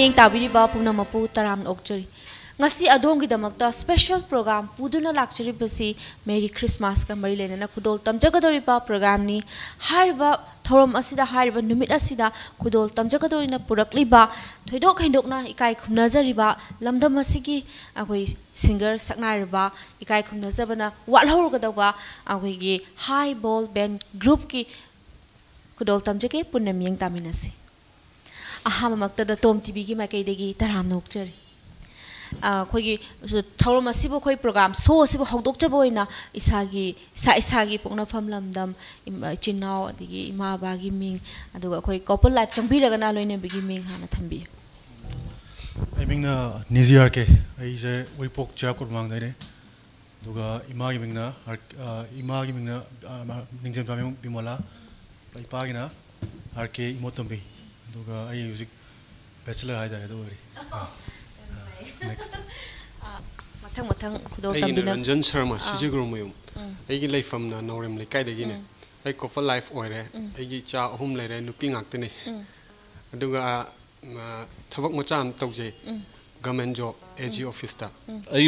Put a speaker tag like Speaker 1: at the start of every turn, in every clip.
Speaker 1: मियेंग ताबिरिबा पुनमपु तराम ओक्चरी ngasi adong gidamakta special program puduna lakchari basi merry christmas ka mari lena khudol tamjagadori pa program ni harba thorom asida harba numit asida khudol tamjagadori na purakli ba thoidok khaidok na ikai khumna jari ba lamdam asigi agoi singer saknai ba ikai khumna jabana walhor ga dawa agoi gi high ball band group ki khudol tamjake punna miyang taminasi ahama maktada tom tv gi ma kai degi taram nok chari a khoi gi thoro ma sibo khoi program so sibo hongdok cha boina isa gi sa isa gi pongna pham lam dam chinao degi ima ba gi ming aduga khoi couple life chang bi raga na loine bi gi ming hana thambi
Speaker 2: ai ming na nizia ke ai je oi pok cha kur mang dai ne 누가 이마기 맹나 이마기 맹나 맹점 자명 비몰라 이파기나 알케 이모톰비 ꯑꯗꯨꯒ ꯑꯩ ꯍꯧꯖꯤꯛ bachelor ꯍꯥꯏꯇꯥꯔꯦ ꯑꯗꯨ ꯑꯣꯏꯔꯤ next
Speaker 1: mathang mathang khudol tambina
Speaker 3: ranjan sharma sijiguru mayum aigi leifamna norem lekai dagine ai couple life oire aigi cha ahum leire nupi ngaktene aduga thabak macha am tawje government job AG office ta
Speaker 4: ai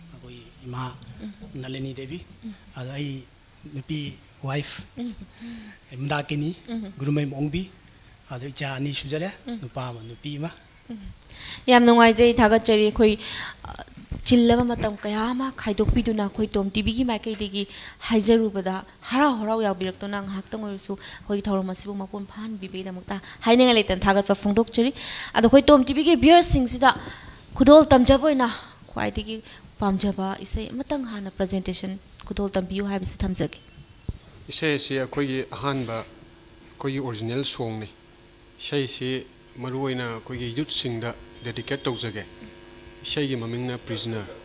Speaker 5: ima Nalini Devi, ai nupi wife Mdakini, Gurumai Mongbi, ado icha ani shujare, nupa ma nupi ma.
Speaker 1: Yam nungai zai thagat chari koi chillaba matam kaya ma khaidok pi duna khoi tom tibi gi mai kai digi haizaru bada hara hora ya bi lakto na ng hak tang orsu koi thorom asibu ma kon phan bibe da mukta haine ngai letan thagat fa phungdok chari ado koi tom tibi gi beer sing sida kudol tam jaboi na khwai digi पामजबा इसे मतंग हाना presentation कुतोल है
Speaker 3: इसे original song ने इसे से मरुइना अखोई youth सिंग dedicate तौजगे इसे ये ममिंग prisoner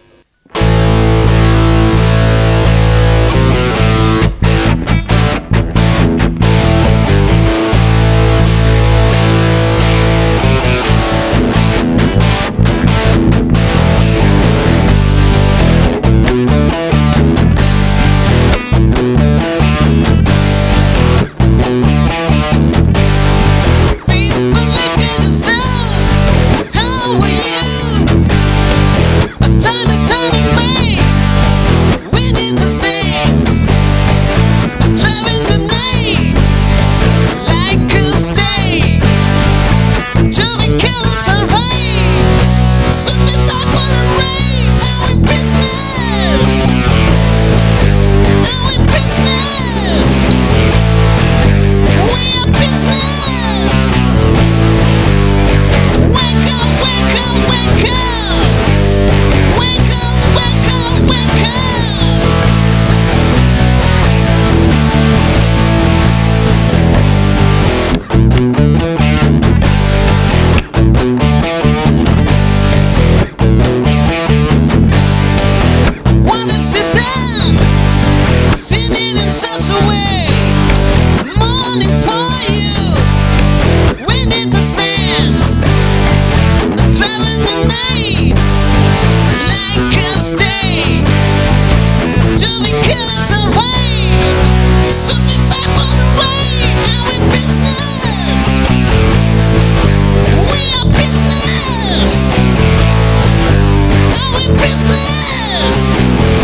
Speaker 6: Christmas!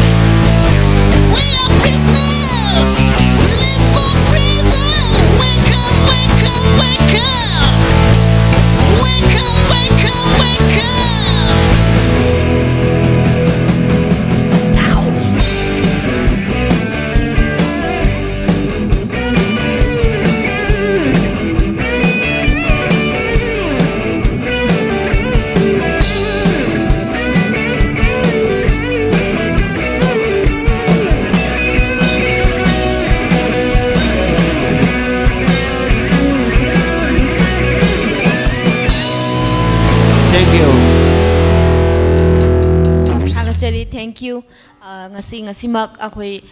Speaker 1: Akoi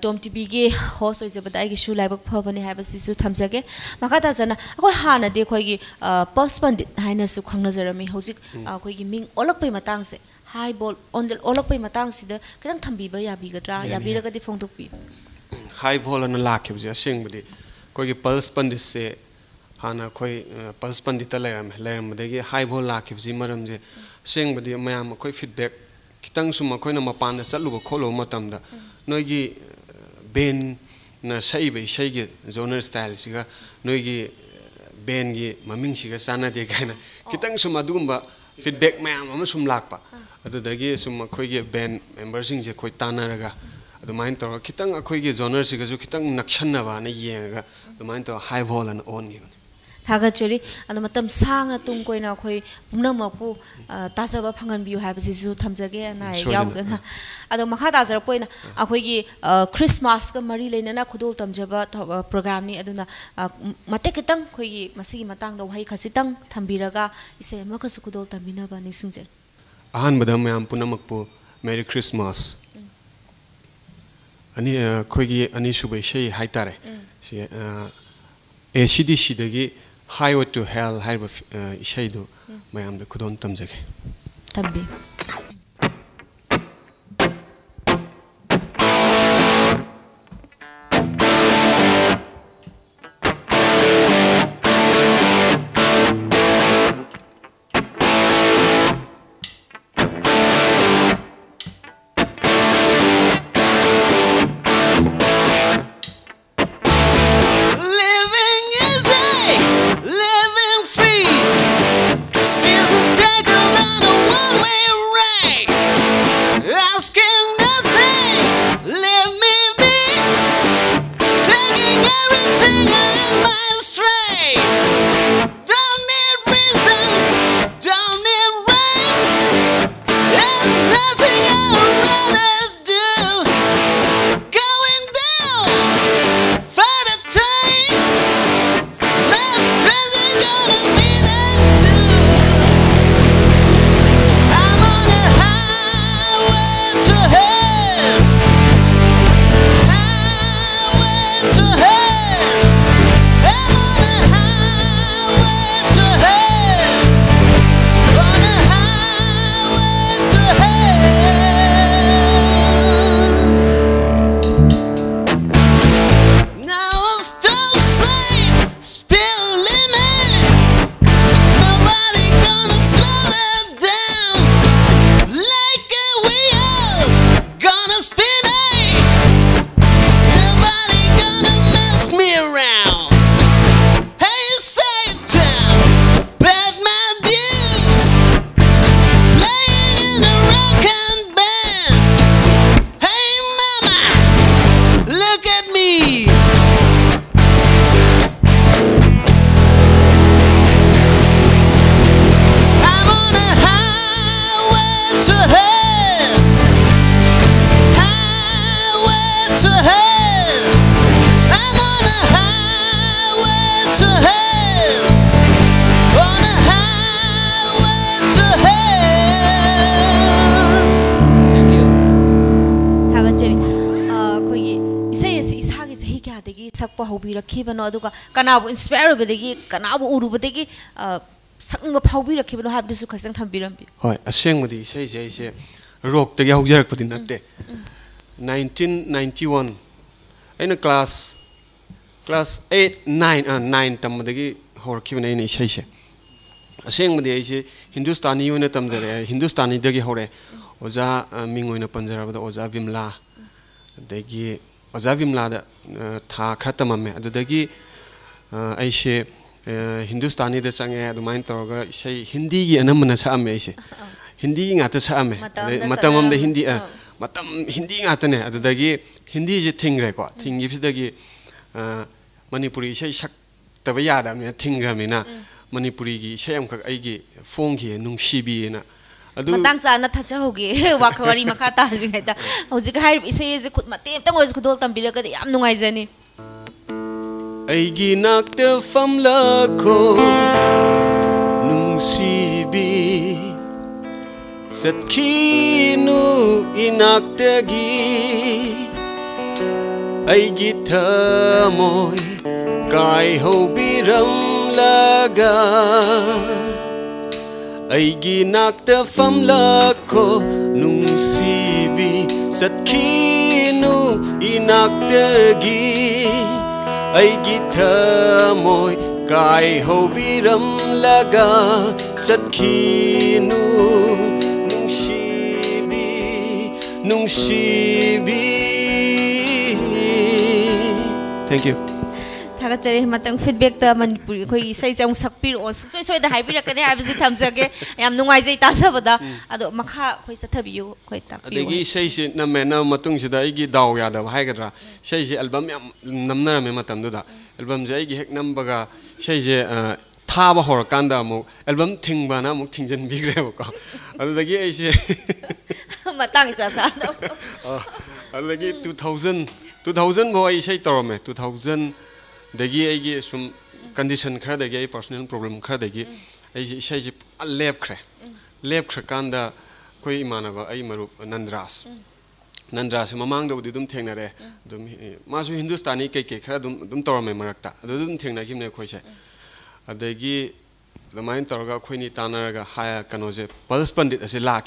Speaker 1: Tom TV ge host oi jabada ai gi shu lai bak phabani ha ba si su thamjage maka ta jana akoi hana de khoi gi pulse pandit haina su khangna jarami hojik akoi gi ming olak pai matang se high ball on the olak pai matang si da kadang thambi ba ya bi ga tra ya bi ra ga di phong tuk pi
Speaker 3: high ball an la ke bja sing bdi khoi gi pulse pandit se hana khoi pulse pandit la ram la ram de gi high ball la ke bji maram je sing bdi mayam khoi feedback kitang suma khoi na mapan da chalu ba kholo matam da
Speaker 1: 다가처리 아니 마땀 상나 뚱고이나 거의 봄나마고 다자바 방간 비유 하비지수 탐자게 나 야우가나 아도 마카 다자 보이나. 네. 아거기 어, 크리스마스가 머리 레나나 고돌 탐자바 프로그램니 아도나 마테케땅 거기 마시기 마땅도 와이 카시땅 탐비라가 이세 마카스 고돌 탐비나바 니승제
Speaker 3: 아한 마담 얌 푸나막포 메리 크리스마스.
Speaker 1: 음.
Speaker 3: 아니 어, 거기 아니 수베 셰이 하이타레.
Speaker 1: 음.
Speaker 3: 시 어, ACDCꯗꯒꯤ highway to hell haiba uh, shaidu hmm. mayamda kudon tamjage.
Speaker 1: Tabbi. ꯍꯧꯕꯤꯔꯛꯈꯤꯕꯅꯣ ꯑꯗꯨꯒ ꯀꯅꯥꯕꯨ inspire ꯑꯣꯏꯕꯗꯒꯤ ꯀꯅꯥꯕꯨ ꯎꯔꯨꯕꯗꯒꯤ ꯁꯛꯅꯤꯡꯕ ꯐꯥꯎꯕꯤꯔꯛꯈꯤꯕꯅꯣ ꯍꯥꯏꯕꯗꯨꯁꯨ ꯈꯤꯇꯪ ꯊꯝꯕꯤꯔꯝꯕꯤ
Speaker 3: ꯍꯣꯏ ꯑꯁꯦꯡꯕꯗꯤ ꯏꯁꯩꯁꯦ ꯑꯩꯁꯦ ꯔꯣꯛꯇꯒꯤ ꯍꯧꯖꯔꯛꯄꯗꯤ ꯅꯠꯇꯦ 1991 ꯑꯩꯅ ꯀ꯭ꯂꯥꯁ ꯀ꯭ꯂꯥꯁ 8 9 9 ꯇꯝꯕꯗꯒꯤ ꯍꯧꯔꯛꯈꯤꯕꯅꯦ ꯑꯩꯅ ꯏꯁꯩꯁꯦ ꯑꯁꯦꯡꯕꯗꯤ ꯑꯩꯁꯦ ꯍꯤꯟꯗꯨꯁꯇꯥꯅꯤ ꯑꯣꯏꯅ ꯇꯝꯖꯔꯛꯑꯦ ꯍꯤꯟꯗꯨꯁꯇꯥꯅꯤꯗꯒꯤ ꯍꯧꯔꯛꯑꯦ ꯑꯣꯖꯥ ꯃꯤꯡ ꯑꯣꯏꯅ ꯄꯟꯖꯔꯕꯗ ꯑꯣꯖꯥ ꯕꯤꯝꯂꯥ ꯑꯗꯒꯤ azavim la da eh, tha khata mamme adu dagi eh, ai she eh, hindustani de change adu main tor ga she hindi gi anam na sa me she hindi gi ngata sa me matam am de hindi oh. matam hindi ngata ne. Adu dagi hindi je thing re ko thing gi dagi manipuri she shak ta ba ya da me thing ra me na mm. manipuri gi she am ka ai gi phong gi nung shi bi na.
Speaker 1: ꯆꯥꯅ ꯊꯥꯖꯍꯧꯒꯦ ꯋꯥꯈꯜ ꯋꯥꯔꯤ ꯃꯈꯥ ꯇꯥꯗ꯭ꯔꯤꯉꯩꯗ ꯍꯧꯖꯤꯛ ꯍꯥꯏꯔꯤꯕ ꯏꯁꯩ ꯑꯁꯤ ꯈꯨꯠ ꯃꯇꯦꯛ ꯑꯃꯇꯪ ꯑꯣꯏꯔꯁꯨ ꯈꯨꯗꯣꯜ ꯇꯝꯕꯤꯔꯒꯗꯤ ꯌꯥꯝ ꯅꯨꯡꯉꯥꯏꯖꯅꯤ
Speaker 3: ꯑꯩꯒꯤ ꯅꯥꯛꯇ ꯐꯝꯂꯛꯈꯣ ꯅꯨꯡꯁꯤꯕꯤ ꯆꯠꯈꯤꯅꯨ ꯏꯅꯥꯛꯇꯒꯤ ꯑꯩꯒꯤ ꯊꯃꯣꯏ ꯀꯥꯏꯍꯧꯕꯤꯔꯝꯂꯒ ꯑꯩꯒꯤ ꯅꯥꯛꯇ ꯐꯝꯂꯛꯈꯣ ꯅꯨꯡꯁꯤꯕꯤ ꯆꯠꯈꯤꯅꯨ ꯏꯅꯥꯛꯇꯒꯤ ꯑꯩꯒꯤ ꯊꯃꯣꯏ ꯀꯥꯏꯍꯧꯕꯤꯔꯝꯂꯒ ꯆꯠꯈꯤꯅꯨ ꯅꯨꯡꯁꯤꯕꯤ ꯅꯨꯡꯁꯤꯕꯤ ꯊꯦꯡꯛ
Speaker 1: थागचरे मतंग फीडबैक त मणिपुरी खोई इसै जंग सकपिर ओ सोय सोय द हाइबिर कने थमजगे याम नुंगाइ जै तासबदा अदो मखा खोई सथबियो खोई तापियो अदगि
Speaker 3: इसै से न मेना मतंग सिदा इगि से एल्बम याम नमनर मे मतम दुदा एल्बम जै गि हेक नंबगा इसै से थाब हर कांदा मु एल्बम थिंगबाना मु थिंजन बिग्रे बको अदगि ऐसे
Speaker 1: मतंग सा सा
Speaker 3: अदगि 2000 2000 दगी सूम कंडीशन खरदगी पर्सनल प्रॉब्लम खरदगी इसे लेप्रे लेप्रकान कोई इमानब मरूप नंद्रास नंद्रास ममांगदी थेनरे हिंदुस्तानी कई कई खरम तौरमें मरक्ता थेनगीने अखोसे अदगी अदमायन तौर अखोनी तानरगा हाया कनोजे पल्स पंडित लाख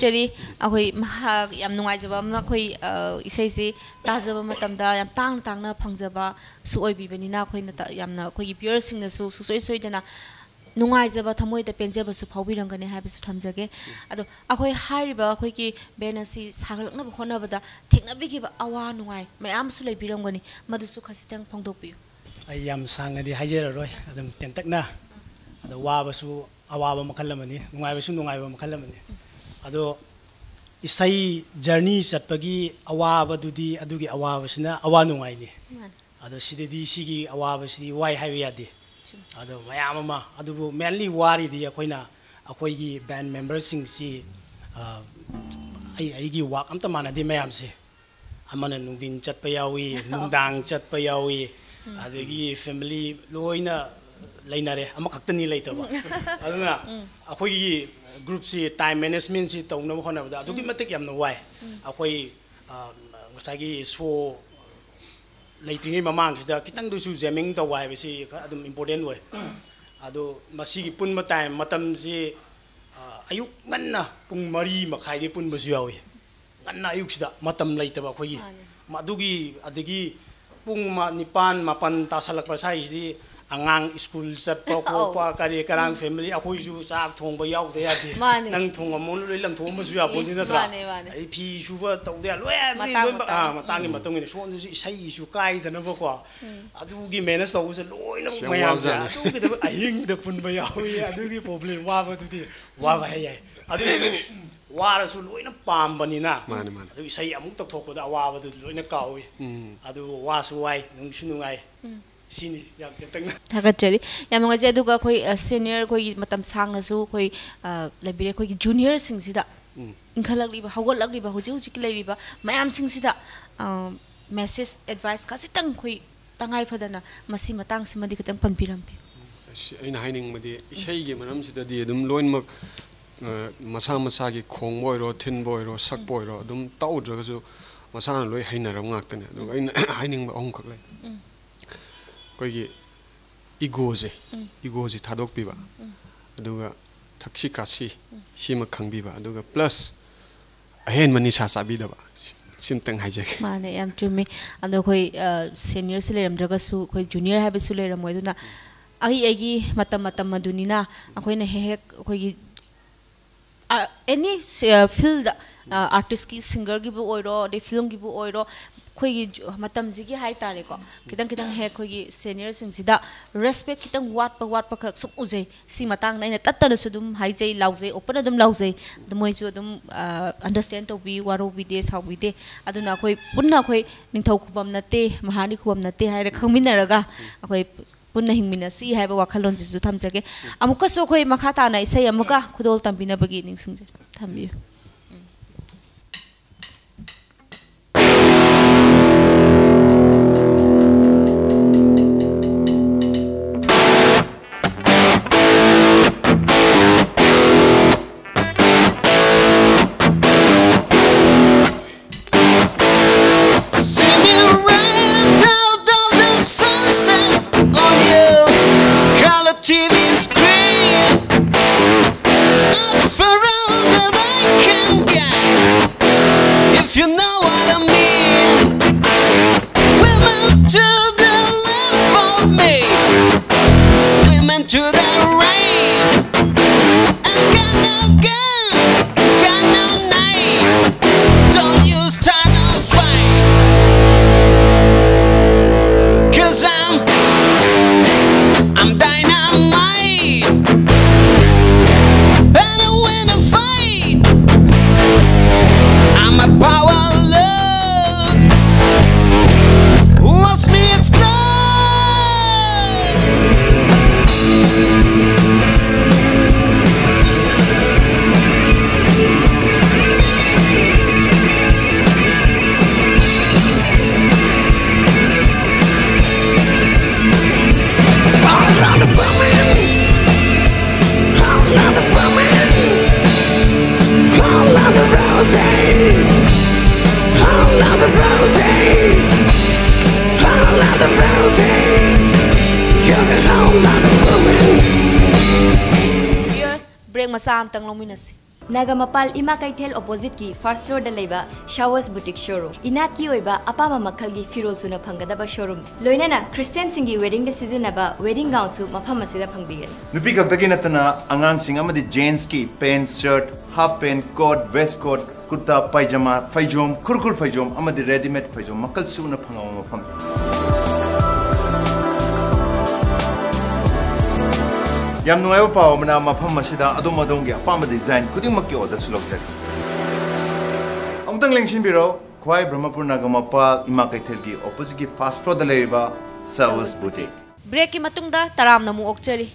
Speaker 1: ꯊꯥꯒꯠꯆꯔꯤ ꯑꯩꯈꯣꯏ ꯃꯍꯥꯛ ꯌꯥꯝ ꯅꯨꯡꯉꯥꯏꯖꯕ ꯑꯃ ꯑꯩꯈꯣꯏ ꯏꯁꯩꯁꯤ ꯇꯥꯖꯕ ꯃꯇꯝꯗ ꯌꯥꯝ ꯇꯥꯡꯅ ꯇꯥꯡꯅ ꯐꯪꯖꯕꯁꯨ ꯑꯣꯏꯕꯤꯕꯅꯤꯅ ꯑꯩꯈꯣꯏꯅ ꯇ- ꯌꯥꯝꯅ ꯑꯩꯈꯣꯏꯒꯤ ꯚ꯭ꯌꯨꯋꯔꯁꯤꯡꯅꯁꯨ ꯁꯨꯡꯁꯣꯏ ꯁꯣꯏꯗꯅ ꯅꯨꯡꯉꯥꯏꯖꯕ ꯊꯃꯣꯏꯗ ꯄꯦꯟꯖꯕꯁꯨ ꯐꯥꯎꯕꯤꯔꯝꯒꯅꯤ ꯍꯥꯏꯕꯁꯨ ꯊꯝꯖꯒꯦ ꯑꯗꯣ ꯑꯩꯈꯣꯏ ꯍꯥꯏꯔꯤꯕ ꯑꯩꯈꯣꯏꯒꯤ ꯕꯦꯟ ꯑꯁꯤ ꯁꯥꯒꯠꯂꯛꯅꯕ ꯍꯣꯠꯅꯕꯗ ꯊꯦꯡꯅꯕꯤꯈꯤꯕ ꯑꯋꯥ ꯅꯨꯡꯉꯥꯏ ꯃꯌꯥꯝꯁꯨ ꯂꯩꯕꯤꯔꯝꯒꯅꯤ ꯃꯗꯨꯁꯨ ꯈꯖꯤꯛꯇꯪ ꯐꯣꯡꯗꯣꯛꯄꯤꯌꯨ
Speaker 5: ꯑꯩ ꯌꯥꯝ ꯁꯥꯡꯅꯗꯤ ꯍꯥꯏꯖꯔꯔꯣꯏ ꯑꯗꯨꯝ ꯇꯦꯟꯇꯛꯅ ꯑꯗꯣ ꯋꯥꯕꯁꯨ ꯑꯋꯥꯕ ꯃꯈꯜ ꯑꯃꯅꯤ aduh isai journey satpagi awa abadudi adugi awa abasina awa nungai ni ado sidi di sigi awa abasidi wai hai wia di ado wai amama ado bu manly wari di akoi na akoi gi band membersing si ai ai gi wak amta mana di mayam si amana nung din chat payawi nung dang chat payawi ado gi family loina ꯂꯩꯅꯔꯦ ꯑꯃꯈꯛꯇꯅꯤ ꯂꯩꯇꯕ ꯑꯗꯨꯅ ꯑꯩꯈꯣꯏꯒꯤ ꯒ꯭ꯔꯨꯞꯁꯤ time ꯃꯦꯅꯦꯖꯃꯦꯟꯁꯤ ꯇꯧꯅꯕ ꯍꯣꯠꯅꯕꯗ ꯑꯗꯨꯛꯀꯤ ꯃꯇꯤꯛ ꯌꯥꯝꯅ ꯋꯥꯏ ꯑꯩꯈꯣꯏ ꯑꯥ, ꯉꯁꯥꯏꯒꯤ ꯁꯣ ꯂꯩꯇ꯭ꯔꯤꯉꯩ ꯃꯃꯥꯡꯁꯤꯗ ꯈꯤꯇꯪꯗꯁꯨ ꯖꯦꯃꯤꯡ ꯇꯧꯕ ꯍꯥꯏꯕꯁꯤ ꯈꯔ ꯑꯗꯨꯝ ꯏꯝꯄꯣꯔꯇꯦꯟ ꯑꯣꯏ ꯑꯗꯣ ꯃꯁꯤꯒꯤ ꯄꯨꯟꯕ ꯇꯥꯏꯝ ꯃꯇꯝꯁꯤ ꯑꯥ, ꯑꯌꯨꯛ ꯉꯟꯅ ꯄꯨꯡ ꯃꯔꯤ ꯃꯈꯥꯏꯗꯩ ꯄꯨꯟꯕꯁꯨ ꯌꯥꯎꯏ ꯉꯟꯅ ꯑꯌꯨꯛꯁꯤꯗ ꯃꯇꯝ ꯂꯩꯇꯕ ꯑꯩꯈꯣꯏꯒꯤ ꯑꯗꯨꯒꯤ ꯑꯗꯒꯤ ꯄꯨꯡ ꯃꯥ- ꯅꯤꯄꯥꯟ ꯃꯥꯄꯟ ꯇꯥꯁꯜꯂꯛꯄ ꯁ꯭ꯋꯥꯏꯁꯤꯗꯤ angang school set po ko pa kari karang family à ju sa thong ba yau de ya di. Nang thong mo lu lam thong ma su ya bon ni na tra. Ai phi su ba tau de lo ya ni lo ba ah ma tang ni ma tong ni so ni sai su kai da na ba ko adu gi manage tau se loi na ma ya ja adu gi da ahing da pun ba yau ya adu cái problem wa vậy, tu di wa ba ya adu wa ra su loi na pam ba ni na.
Speaker 3: Ma ni ma
Speaker 5: adu sai amuk tak thok ko da wa ba tu loi na kau adu wa su wai nung su nung ai. sini yam tang
Speaker 1: thakachari yam nga je duga khoi senior khoi matam sang na su khoi labire khoi junior sing sida inkhalak liba hawal lak liba hoji hoji kilai liba mayam sing sida message advice ka sitang khoi tangai phadana masi matang simadi katang panpiram pi
Speaker 3: aina haining madi isai ge maram sida di dum loin mak masa masa gi khong boi ro thin boi ro sak boi ro dum tau dra ga su masa na loi hainaram ngak tane aina haining ba ong khak lai ꯑꯩꯈꯣꯏꯒꯤ ꯏꯒꯣꯁꯦ ꯏꯒꯣꯁꯦ ꯊꯥꯗꯣꯛꯄꯤꯕ ꯑꯗꯨꯒ ꯊꯛꯁꯤ ꯈꯥꯁꯤ ꯁꯤꯃ ꯈꯪꯕꯤꯕ ꯑꯗꯨꯒ plus ꯑꯍꯦꯟꯕ ꯅꯤꯁꯥ ꯆꯥꯕꯤꯗꯕ ꯁꯤꯝꯇꯪ ꯍꯥꯏꯖꯒꯦ
Speaker 1: ꯃꯥꯅꯦ ꯌꯥꯝ ꯆꯨꯝꯃꯤ ꯑꯗꯣ ꯑꯩꯈꯣꯏ ꯁꯦꯅꯤꯌꯔꯁꯤ ꯂꯩꯔꯝꯗ꯭ꯔꯒꯁꯨ ꯑꯩꯈꯣꯏ ꯖꯨꯅꯤꯌꯔ ꯍꯥꯏꯕꯁꯨ ꯂꯩꯔꯝꯃꯣꯏ ꯑꯗꯨꯅ ꯑꯩ ꯑꯩꯒꯤ ꯃꯇꯝ ꯃꯇꯝ ꯑꯗꯨꯅꯤꯅ ꯑꯩꯈꯣꯏꯅ ꯍꯦꯛ ꯍꯦꯛ ꯑꯩꯈꯣꯏꯒꯤ ꯑꯦꯅꯤ ꯐꯤꯜꯗ ꯑꯥꯔꯇꯤꯁꯀꯤ ꯁꯤꯡꯒꯔꯒꯤꯕꯨ ꯑꯣꯏꯔꯣ ꯑꯗꯩ ꯐꯤꯂꯝꯒꯤꯕꯨ ꯑꯣꯏꯔꯣ ꯑꯩꯈꯣꯏꯒꯤ ꯖꯨ- ꯃꯇꯝꯁꯤꯒꯤ ꯍꯥꯏꯇꯥꯔꯦꯀꯣ ꯈꯤꯇꯪ ꯈꯤꯇꯪ ꯍꯦꯛ ꯑꯩꯈꯣꯏꯒꯤ ꯁꯦꯅꯤꯌꯔꯁꯤꯡꯁꯤda ꯔꯦꯁꯄꯦꯛ ꯈꯤꯇꯪ ꯋꯥꯠꯄ ꯋꯥꯠꯄ ꯈꯛ ꯁꯨꯝ ꯎꯖꯩ ꯁꯤ ꯃꯇꯥꯡꯗ ꯑꯩꯅ ꯇꯠꯇꯅꯁꯨ ꯑꯗꯨꯝ ꯍꯥꯏꯖꯩ ꯂꯥꯎꯖꯩ ꯑꯣꯄꯟ ꯑꯗꯨꯝ ꯂꯥꯎꯖꯩ ꯑꯗꯨ ꯃꯣꯏꯁꯨ ꯑꯗꯨꯝ ꯑꯟꯗꯔꯁꯇꯦꯟ ꯇꯧꯕꯤ ꯋꯥꯔꯧꯕꯤꯗꯦ ꯁꯥꯎꯕꯤꯗꯦ ꯑꯗꯨꯅ ꯑꯩꯈꯣꯏ ꯄꯨꯟꯅ ꯑꯩꯈꯣꯏ ꯅꯤꯡꯊꯧ ꯈꯨꯕꯝ ꯅꯠꯇꯦ ꯃꯍꯥꯔꯅꯤ ꯈꯨꯕꯝ ꯅꯠꯇꯦ ꯍꯥꯏꯔ ꯈꯪꯃꯤꯟꯅꯔꯒ ꯑꯩꯈꯣꯏ ꯄꯨꯟꯅ ꯍꯤꯡꯃꯤꯟꯅꯁꯤ ꯍꯥꯏꯕ ꯋꯥꯈꯜꯂꯣꯟꯁꯤꯁꯨ ꯊꯝꯖꯒꯦ ꯑꯃꯨꯛꯀꯁꯨ ꯑꯩꯈꯣꯏ ꯃꯈꯥ ꯇꯥꯅ ꯏꯁꯩ ꯑꯃꯨꯛꯀ ꯈꯨꯗꯣꯜ ꯇꯝꯕꯤꯅꯕꯒꯤ ꯅꯤꯡꯁꯤꯡꯖꯩ ꯊꯝꯕꯤꯌꯨ ब्रेक मसाम आम तंग लोमिन से
Speaker 7: नागामपाल इमा कैथेल ओपोजिट की फ़र्स्ट फ्लोर लेबा शावर्स बुटीक शोरूम इनात की ओइबा अपामा मखल की फिरोल सुना फंगदबा शोरूम लोइनाना क्रिश्चियन सिंगी वेडिंग दे सिजनबा वेडिंग गाउन सु मफम मसिदा फंगबिगे
Speaker 8: नुपी खक्तगी नतना अंगांग सिंगम दे जेंस की pant shirt half pant coat vest coat kurta pyjama फैजोम खुरखुर फैजोम अमदि रेडीमेड फैजोम मखल सुना फंगम मफम ꯌꯥꯝ ꯅꯨꯡꯉꯥꯏꯕ ꯄꯥꯎ ꯑꯃꯅ ꯃꯐꯝ ꯑꯁꯤꯗ ꯑꯗꯣꯝ ꯑꯗꯣꯝꯒꯤ ꯑꯄꯥꯝꯕ ꯗꯤꯖꯥꯏꯟ ꯈꯨꯗꯤꯡꯃꯛꯀꯤ ꯑꯣꯔꯗꯔꯁꯨ ꯂꯧꯖꯔꯤ ꯑꯃꯨꯛꯇꯪ ꯂꯦꯡꯁꯤꯟꯕꯤꯔꯣ ꯈ꯭ꯋꯥꯏ ꯕ꯭ꯔꯍ꯭ꯃꯄꯨꯔ ꯅꯥꯒꯥꯃꯄꯥꯜ ꯏꯃꯥ ꯀꯩꯊꯦꯜꯒꯤ ꯑꯣꯄꯣꯖꯤꯠꯀꯤ ꯐꯥꯁꯠ ꯐ꯭ꯂꯣꯔꯗ ꯂꯩꯔꯤꯕ ꯁꯥꯋꯁ ꯕꯨꯇꯤꯛ
Speaker 1: ꯕ꯭ꯔꯦꯛꯀꯤ ꯃꯇꯨꯡꯗ ꯇꯔꯥꯝꯅ ꯑꯃꯨꯛ ꯑꯣꯛꯆꯔꯤ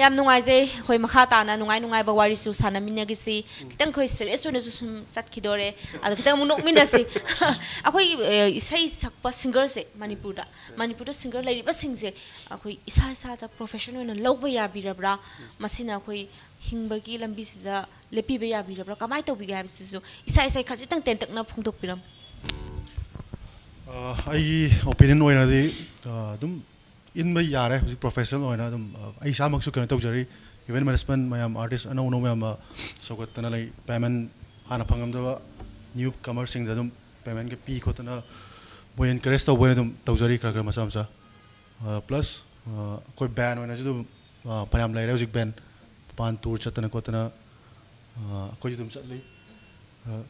Speaker 1: yam nungai je khoi makha ta na nungai nungai ba wari su sana min yagi si. Mm. Kitang khoi serious na su sum chat khidore ad kitang mu nok min da si. Akhoi eh, isai sakpa singer se manipur da mm. manipur da singer lai ba sing se akhoi isa isa ta professional na log ba ya bi ra bra. Mm. Masina akhoi hingba gi lambi si da lepi ba ya bi ra bra. Kamai to bi ga bi su isa isa khaji tang ten tak na phung tok piram
Speaker 2: ah, ai opinion oi na di ah, dum ꯏꯟꯕ ꯌꯥꯔꯦ ꯍꯧꯖꯤꯛ professional ꯑꯣꯏꯅ ꯑꯗꯨꯝ ꯑꯩ ꯏꯁꯥꯃꯛꯁꯨ ꯀꯩꯅꯣ ꯇꯧꯖꯔꯤ ꯏꯚꯦꯟ management ꯃꯌꯥꯝ ꯑꯥꯔꯇꯤꯁ ꯑꯅꯧ ꯑꯅꯧꯕ ꯃꯌꯥꯝ ꯁꯧꯒꯠꯇꯅ ꯂꯩ ꯄꯦꯃꯦꯟ ꯍꯥꯟꯅ ꯐꯪꯉꯝꯗꯕ ꯅ꯭ꯌꯨ ꯀꯃꯔꯁꯤꯡꯗ ꯑꯗꯨꯝ ꯄꯦꯃꯦꯟꯒ ꯄꯤ ꯈꯣꯠꯇꯅ ꯃꯣꯏ ꯑꯦꯟꯀꯔꯦꯖ ꯇꯧꯕ ꯑꯣꯏꯅ ꯑꯗꯨꯝ ꯇꯧꯖꯔꯤ ꯈꯔ ꯈꯔ ꯃꯆꯥ ꯃꯆꯥ ꯄ꯭ꯂꯁ ꯑꯩꯈꯣꯏ ꯕꯦꯟ ꯑꯣꯏꯅꯁꯨ ꯑꯗꯨꯝ ꯐꯅꯌꯥꯝ ꯂꯩꯔꯦ ꯍꯧꯖꯤꯛ ꯕꯦꯟ ꯃꯄꯥꯟ ꯇꯨꯔ ꯆꯠꯇꯅ ꯈꯣꯠꯇꯅ ꯑꯩꯈꯣꯏꯁꯨ ꯑꯗꯨꯝ ꯆꯠꯂꯤ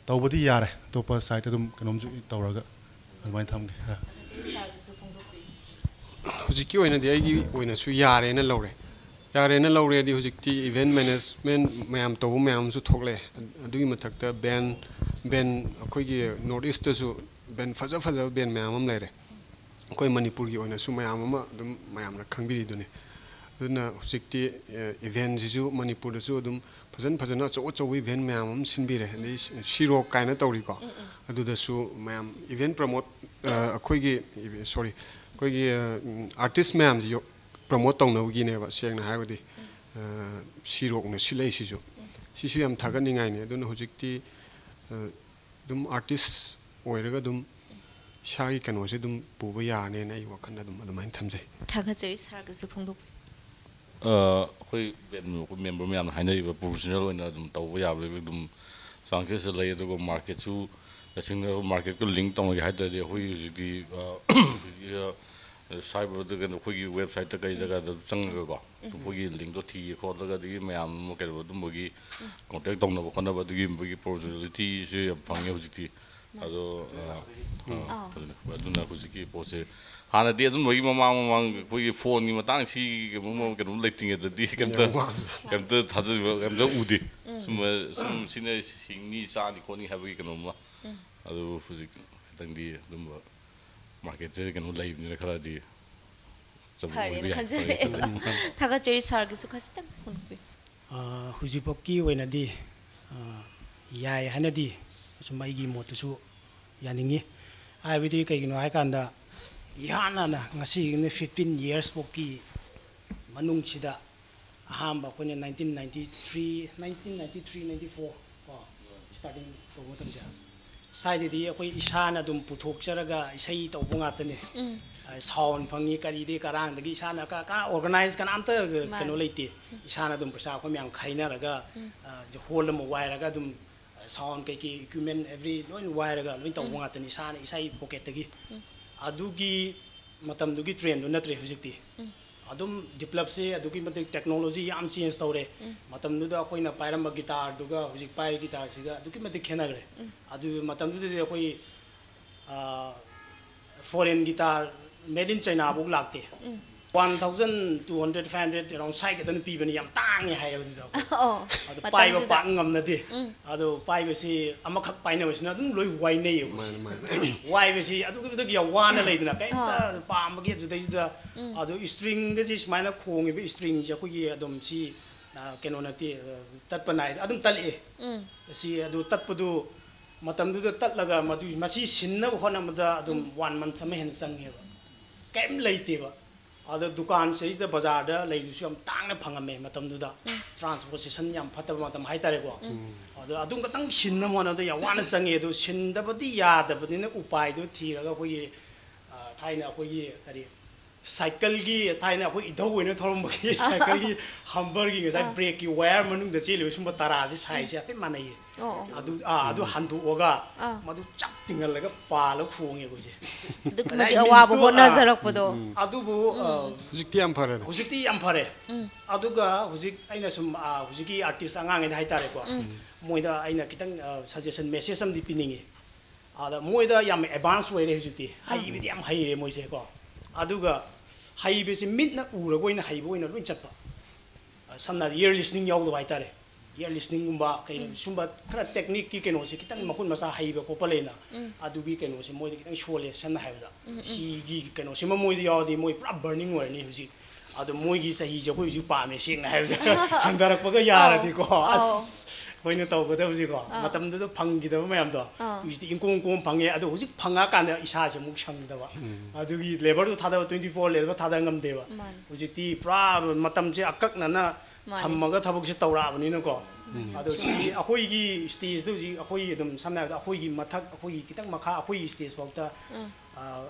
Speaker 2: ꯇꯧꯕꯗꯤ ꯌꯥꯔꯦ ꯑꯇꯣꯞꯄ ꯁꯥꯏꯠꯇ ꯑꯗꯨꯝ ꯀꯩꯅꯣꯝꯁꯨ ꯇꯧꯔꯒ ꯑꯗꯨꯃꯥꯏꯅ ꯊꯝꯒꯦ
Speaker 3: ꯍꯧꯖꯤꯛꯀꯤ ꯑꯣꯏꯅꯗꯤ ꯑꯩꯒꯤ ꯑꯣꯏꯅꯁꯨ ꯌꯥꯔꯦꯅ ꯂꯧꯔꯦ ꯌꯥꯔꯦꯅ ꯂꯧꯔꯦꯗꯤ ꯍꯧꯖꯤꯛꯇꯤ ꯏꯚꯦꯟꯠ ꯃꯦꯅꯦꯖꯃꯦꯟ ꯃꯌꯥꯝ ꯇꯧꯕ ꯃꯌꯥꯝ ꯑꯃꯁꯨ ꯊꯣꯛꯂꯛꯑꯦ ꯑꯗꯨꯒꯤ ꯃꯊꯛꯇ ꯕꯦꯟ ꯕꯦꯟ ꯑꯩꯈꯣꯏꯒꯤ ꯅꯣꯔꯠ ꯏꯁꯇꯁꯨ ꯕꯦꯟ ꯐꯖ ꯐꯖꯕ ꯕꯦꯟ ꯃꯌꯥꯝ ꯑꯃ ꯂꯩꯔꯦ ꯑꯩꯈꯣꯏ ꯃꯅꯤꯄꯨꯔꯒꯤ ꯑꯣꯏꯅꯁꯨ ꯃꯌꯥꯝ ꯑꯃ ꯑꯗꯨꯝ ꯃꯌꯥꯝꯅ ꯈꯪꯕꯤꯔꯤꯗꯨꯅꯤ ꯑꯗꯨꯅ ꯍꯧꯖꯤꯛꯇꯤ ꯏꯚꯦꯟꯁꯤꯁꯨ ꯃꯅꯤꯄꯨꯔꯗꯁꯨ ꯑꯗꯨꯝ ꯐꯖꯅ ꯐꯖꯅ ꯑꯆꯧ ꯑꯆꯧꯕ ꯏꯚꯦꯟ ꯃꯌꯥꯝ ꯑꯃ ꯁꯤꯟꯕꯤꯔꯦ ꯑꯗꯩ ꯁꯤꯔꯣꯛ ꯀꯥꯏꯅ ꯇꯧꯔꯤꯀꯣ ꯑꯗꯨꯗꯁꯨ ꯃꯌꯥꯝ ꯏꯚꯦꯟ ꯄ꯭ꯔꯃꯣꯠ ꯑꯩꯈꯣꯏꯒꯤ ꯁꯣꯔꯤ ꯑꯩꯈꯣꯏꯒꯤ ꯑꯥꯔꯇꯤꯁ ꯃꯌꯥꯝꯁꯤ ꯄ꯭ꯔꯃꯣꯠ ꯇꯧꯅꯕꯒꯤꯅꯦꯕ ꯁꯦꯡꯅ ꯍꯥꯏꯔꯒꯗꯤ ꯁꯤꯔꯣꯛꯅ ꯁꯤꯜꯂꯛꯏꯁꯤꯁꯨ ꯁꯤꯁꯨ ꯌꯥꯝ ꯊꯥꯒꯠꯅꯤꯡꯉꯥꯏꯅꯤ ꯑꯗꯨꯅ ꯍꯧꯖꯤꯛꯇꯤ ꯑꯗꯨꯝ ꯑꯥꯔꯇꯤꯁ ꯑꯣꯏꯔꯒ ꯑꯗꯨꯝ ꯏꯁꯥꯒꯤ ꯀꯩꯅꯣꯁꯦ ꯑꯗꯨꯝ ꯄꯨꯕ ꯌꯥꯔꯅꯦꯅ ꯑꯩ ꯋꯥꯈꯜꯗ ꯑꯗꯨꯝ ꯑꯗꯨꯃꯥꯏꯅ ꯊꯝꯖꯩ
Speaker 1: ꯊꯥꯒꯠꯆꯔꯤ ꯁꯥꯔꯒꯁꯨ ꯐꯣꯡꯗꯣꯛꯄꯤꯌꯨ
Speaker 4: ꯑꯩꯈꯣꯏ ꯑꯩꯈꯣꯏ ꯃꯦꯝꯕꯔ ꯃꯌꯥꯝꯅ ꯍꯥꯏꯅꯔꯤꯕ ꯄ꯭ꯔꯣꯐꯦꯁꯅꯦꯜ ꯑꯣꯏꯅ ꯑꯗꯨꯝ ꯇꯧꯕ ꯌꯥꯕ ꯑꯗꯨꯝ ꯆꯥꯡꯁꯦꯁꯇ ꯂꯩ ꯑꯗꯨꯒ ꯃꯥꯔꯀꯦꯠꯁꯨ ꯇꯁꯦꯡꯅ ꯃꯥꯔꯀꯦꯠꯀ ꯂꯤꯡ ꯇꯧꯅꯒꯦ ꯍꯥꯏ ꯇꯥꯔꯗꯤ ꯑꯩꯈꯣꯏ ꯍꯧꯖꯤꯛꯇꯤ ꯁꯥꯏꯕꯔꯗ ꯀꯩꯅꯣ ꯑꯩꯈꯣꯏꯒꯤ ꯋꯦꯕꯁꯥꯏꯠꯇ ꯀꯩꯗꯒ ꯆꯪꯉꯒꯀꯣ ꯑꯩꯈꯣꯏꯒꯤ ꯂꯤꯡꯗꯣ ꯊꯤꯒ ꯈꯣꯠꯂꯒ ꯑꯗꯒꯤ ꯃꯌꯥꯝ ꯑꯃ ꯀꯩꯅꯣ ꯑꯗꯨꯝꯕꯒꯤ ꯀꯣꯟꯇꯦꯛ ꯇꯧꯅꯕ ꯈꯣꯠꯅꯕ ꯑꯗꯨꯒꯤ ꯄꯣꯔꯆꯨꯅꯤꯇꯤꯁꯦ ꯌꯥꯝ ꯐꯪꯉꯦ ꯍꯧꯖꯤꯛꯇꯤ ꯑꯗꯣ ꯑꯗꯨꯅ ꯍꯧꯖꯤꯛꯀꯤ ꯄꯣꯠꯁꯦ ꯍꯥꯟꯅꯗꯤ ꯑꯗꯨꯝꯕꯒꯤ ꯃꯃꯥꯡ ꯃꯃꯥꯡ ꯑꯩꯈꯣꯏꯒꯤ ꯐꯣꯟꯒꯤ ꯃꯇꯥꯡ ꯁꯤꯒꯤ ꯀꯩꯅꯣꯝ ꯂꯩꯇ꯭ꯔꯤꯉꯩꯗꯗꯤ ꯀꯩꯝꯇ ꯀꯩꯝꯇ ꯊꯥꯖꯕ ꯀꯩꯝꯇ ꯎꯗꯦ ꯁꯨꯝ ꯁꯨꯝ ꯁꯤꯅ ꯍꯤꯡꯅꯤ ꯆꯥꯅꯤ ꯈꯣꯠꯅꯤ ꯍꯥꯏꯕꯒꯤ ꯀꯩꯅꯣꯝꯃ ꯑꯗꯨ ꯍꯧꯖꯤꯛ ꯈꯤꯇꯪꯗꯤ ꯑꯗꯨꯝꯕ marketer kan ulai ni khara di hari kan je
Speaker 1: thaga cheri sar ge su khastam hun pe
Speaker 5: hujipok ki wena di yai hana di sum ai gi mot su yaningi ai bi di kai no ai kan da yana na ngasi ne 15 years pok ki manung sida ahamba ko ne 1993 1993 94 starting to go tam ꯁ꯭ꯋꯥꯏꯗꯗꯤ ꯑꯩꯈꯣꯏ ꯏꯁꯥꯅ ꯑꯗꯨꯝ ꯄꯨꯊꯣꯛꯆꯔꯒ ꯏꯁꯩ ꯇꯧꯕ ꯉꯥꯛꯇꯅꯤ sound ꯐꯪꯉꯤ ꯀꯔꯤꯗꯤ ꯀꯔꯥꯡꯗꯒꯤ ꯏꯁꯥꯅ ꯑꯣꯔꯒꯅꯥꯏꯖ ꯀꯅꯥꯝꯇ ꯀꯩꯅꯣ ꯂꯩꯇꯦ ꯏꯁꯥꯅ ꯑꯗꯨꯝ ꯄꯩꯁꯥ ꯑꯩꯈꯣꯏ ꯃꯌꯥꯝ ꯈꯥꯏꯅꯔꯒ ꯍꯣꯜ ꯑꯃ ꯋꯥꯏꯔꯒ ꯑꯗꯨꯝ ꯁꯥꯎꯟ ꯀꯩꯀꯩ ꯏꯀ꯭ꯋꯤꯞꯃꯦꯟ ꯑꯦꯕ꯭ꯔꯤ ꯂꯣꯏꯅ ꯋꯥꯏꯔꯒ ꯂꯣꯏꯅ ꯇꯧꯕ ꯉꯥꯛꯇꯅꯤ ꯏꯁꯥꯅ ꯏꯁꯥꯒꯤ ꯄꯣꯀꯦꯠꯇꯒꯤ ꯑꯗꯨꯒꯤ ꯃꯇꯝꯗꯨꯒꯤ ꯇ꯭ꯔꯦꯟꯗꯨ ꯅꯠꯇ꯭ꯔꯦ ꯍꯧꯖꯤꯛꯇꯤ अम डेवलप से टेक्नोलॉजी याम चेंज तौरे मतम दुदा पाब गिटार दुगा हुजिक गिटार से खेनग्रे मतलब गिटार मेड इन चाइना लाते 1,200 500 around sai cái tên pi bên yam tang như hay rồi
Speaker 1: đó.
Speaker 5: Ado pai ba pa ngam na đi.
Speaker 1: Mm.
Speaker 5: Ado pai ba si amma pai na ba si na dun loi wai ne yo. Wai ba si ado cái đó ya wan na lên oh. mm. na cái ta pa cái đây đó. Ado string cái gì mai na khong cái string ja cái adom si cái nó na ti eh, tat pa nai tal e.
Speaker 1: Mm.
Speaker 5: Si ado tat pa du matam du tat laga ma du ma si na ho na ma one month sama hen sang he. Kem lấy ti ba. अद दुकान से इस बाजार दा ले दुसु हम तांग ने फंगा में मतलब दुदा ट्रांसपोर्टेशन यम फता मतलब हाई तारे को अद अदुंग तंग छिन न मोना दो या वान संगे दो छिन द बदि या द बदि ने उपाय दो थी रगा कोई थाइन अखोई करी साइकिल की थाइन अखोई इधो होने थोरम बकी साइकिल की हम्बर की ब्रेक की वायर मनुंग द चेले सुम तारा से साइज अपे माने ये adu adu handu oga madu chap tingal laga pala khuongi ko je
Speaker 1: duk madi awa bo nazarak podo
Speaker 5: adu bo
Speaker 3: hujik ti am phare
Speaker 5: hujik ti am phare adu ga hujik aina sum hujik ki artist angang ina haitare ko moida aina kitang suggestion message sam di piningi ada moida yam advance wai re hujik ti hai bi yam hai re moise ko adu ga hai bi se mit na ura go ina hai bo ina luin chap samna year listening yaw do haitare ꯏꯌꯔ ꯂꯤꯁꯅꯤꯡꯒꯨꯝꯕ ꯀꯩꯅꯣ ꯁꯨꯝꯕ ꯈꯔ ꯇꯦꯛꯅꯤꯛꯀꯤ ꯀꯩꯅꯣꯁꯤ ꯈꯤꯇꯪ ꯃꯈꯨꯠ ꯃꯁꯥ ꯍꯩꯕ ꯈꯣꯠꯄ ꯂꯩꯅ ꯑꯗꯨꯒꯤ ꯀꯩꯅꯣꯁꯤ ꯃꯣꯏꯗ ꯈꯤꯇꯪ ꯁꯣꯜꯂꯦ ꯁꯝꯅ ꯍꯥꯏꯕꯗ ꯁꯤꯒꯤ ꯀꯩꯅꯣꯁꯤꯃ ꯃꯣꯏꯗ ꯌꯥꯎꯔꯗꯤ ꯃꯣꯏ ꯄꯨꯔꯥ ꯕꯔꯅꯤꯡ ꯑꯣꯏꯔꯅꯤ ꯍꯧꯖꯤꯛ ꯑꯗꯣ ꯃꯣꯏꯒꯤ ꯆꯍꯤꯁꯦ ꯑꯩꯈꯣꯏ ꯍꯧꯖꯤꯛ ꯄꯥꯝꯃꯦ ꯁꯦꯡꯅ ꯍꯥꯏꯕꯗ ꯍꯟꯊꯔꯛꯄꯒ ꯌꯥꯔꯗꯤꯀꯣ ꯑꯁ ꯑꯩꯈꯣꯏꯅ ꯇꯧꯒꯗꯕꯁꯤꯀꯣ ꯃꯇꯝꯗꯨꯗ
Speaker 1: थम्मग
Speaker 5: थबक तौराबनीको
Speaker 1: अदो
Speaker 5: अखोगी स्टेज तो हजी अखोई अदम सामने अखोगी मथक अखोगी कितक मखा अखोगी स्टेज फाउता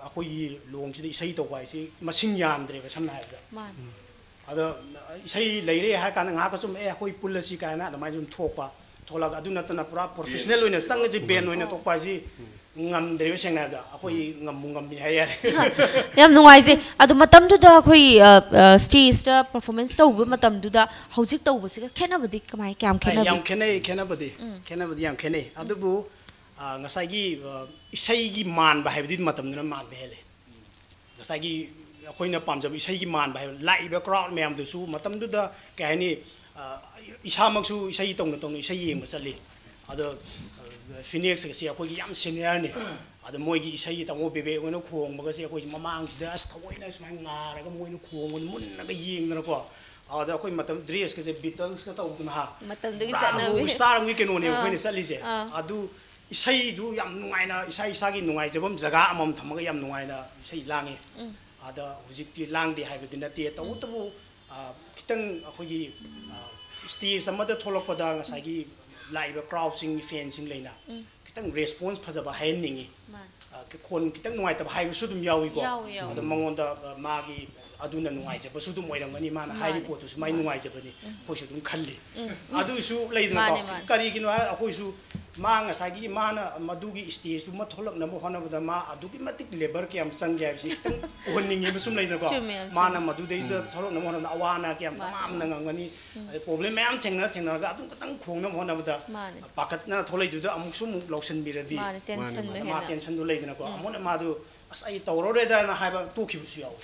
Speaker 5: अखोगी लोंग से इसई तो वाई से मसिन यामद्रेब सामने है अदो इसई लेरे है कान nga ka sum e khoi pul si ka na da mai jum thopa thola ga du na ta na pura professional hoina sang ji ben hoina tokpa ji ngam dream sang na da akoi ừ. ngam mu ngam ya ya
Speaker 1: yam nuai ji adu matam tu da akoi stage da performance to bu matam tu da hojik to bu si khena badi kamai kyam khena yam
Speaker 5: khena khena badi
Speaker 1: à,
Speaker 5: tụi yam à, ngay bu ngasai gi isai gi man hay vậy badi matam na man ba hele ngay gi akoi na pam jab isai gi man ba hai lai ba crowd me am tu su matam tu da ka ni isa mak su isai tong na tong isai yeng ba sali adu फिनेक्सगसे से याम सीनियरने अद मोगी इसई तमो बेबे own खोंग बगसे अखोई ममांग सिदा अस थोय ना स्माइ नारग मोइन खोंग मुन नग येंग नको अद अखोई मतम ड्रेस के बीटल्स का तौ गुना
Speaker 1: मतम दगे चना वे स्टार
Speaker 5: वी के से अदु इसई दु याम नुआइना इसई सागी नुआइ जबम जगा अमम थमग याम नुआइना इसई लांगे अद हुजिकति लांगदे हाइबदि नते तौ तबु खितंग अखोई स्टेज समद थोलक पदा ngasa gi लाइब क्राउसिंग फैंसिंग लेना कितंग रेस्पोंस फजब है निंगी
Speaker 1: मान
Speaker 5: के कोन कितंग नुआई तब हाई सुदम यावी को
Speaker 1: अद
Speaker 5: मंगोंदा मागी ꯑꯗꯨꯅ ꯅꯨꯡꯉꯥꯏꯖꯕꯁꯨ ꯑꯗꯨꯝ ꯑꯣꯏꯔꯝꯒꯅꯤ ꯃꯥꯅ ꯍꯥꯏꯔꯤ ꯄꯣꯠꯇꯨꯁꯨ ꯃꯥꯏ ꯅꯨꯡꯉꯥꯏꯖꯕꯅꯤ ꯑꯩꯈꯣꯏꯁꯨ ꯑꯗꯨꯝ ꯈꯜꯂꯤ ꯑꯗꯨꯁꯨ ꯃꯥꯅꯦ, ꯂꯩꯗꯅꯀꯣ ꯃꯥꯅꯦ. ꯀꯔꯤꯒꯤꯅꯣ ꯍꯥꯏꯔ ꯑꯩꯈꯣꯏꯁꯨ ꯃꯥ ꯉꯁꯥꯏꯒꯤ ꯃꯥꯅ ꯃꯗꯨꯒꯤ ꯁ꯭ꯇꯦꯖꯇꯨꯃ ꯊꯣꯛꯂꯛꯅꯕ ꯍꯣꯠꯅꯕꯗ ꯃꯥ ꯑꯗꯨꯛꯀꯤ ꯃꯇꯤꯛ ꯂꯦꯕꯔ ꯀꯌꯥꯝ ꯆꯪꯒꯦ ꯍꯥꯏꯕꯁꯤ ꯈꯤꯇꯪ ꯎꯍꯟꯅꯤꯡꯉꯦꯕ ꯁꯨꯝ ꯂꯩꯗꯅꯀꯣ ꯆꯨꯝꯃꯦ,
Speaker 1: ꯆꯨꯝꯃꯦ. ꯃꯥꯅ
Speaker 5: ꯃꯗꯨꯗꯩꯗ ꯊꯣꯛꯂꯛꯅꯕ ꯍꯣꯠꯅꯕꯗ ꯑꯋꯥ ꯑꯅꯥ ꯀꯌꯥꯝ ꯃꯥꯅꯦ. ꯇꯃꯥꯝꯅ ꯉꯝꯒꯅꯤ ꯑꯗꯩ ꯄ꯭ꯔꯣꯕ꯭ꯂꯦꯝ ꯃꯌꯥꯝ ꯊꯦꯡꯅꯔ ꯊꯦꯡꯅꯔꯒ ꯑꯗꯨꯝ ꯈꯤꯇꯪ ꯈꯣꯡꯅꯕ ꯍꯣꯠꯅꯕꯗ
Speaker 1: ꯃꯥꯅꯦ.
Speaker 5: ꯄꯥꯈꯠꯅ ꯊꯣꯛꯂꯛꯏꯗꯨꯗ ꯑꯃꯨꯛꯁꯨ ꯑꯃꯨꯛ ꯂꯧꯁꯤꯟꯕꯤꯔꯗꯤ
Speaker 1: ꯃꯥꯅꯦ ꯇꯦꯟꯁꯟꯗꯣ ꯑꯗ ꯃꯥ ꯍꯦꯟꯅ
Speaker 5: ꯇꯦꯟꯁꯟꯗꯣ ꯂꯩꯗꯅꯀꯣ ꯑꯃꯨꯛꯅ ꯃꯥꯗꯨ ꯑꯁ ꯑꯩ ꯇꯧꯔꯔꯣꯏꯗꯅ ꯍꯥꯏꯕ ꯇꯣꯛꯈꯤꯕꯁꯨ ꯌꯥꯎꯋꯤ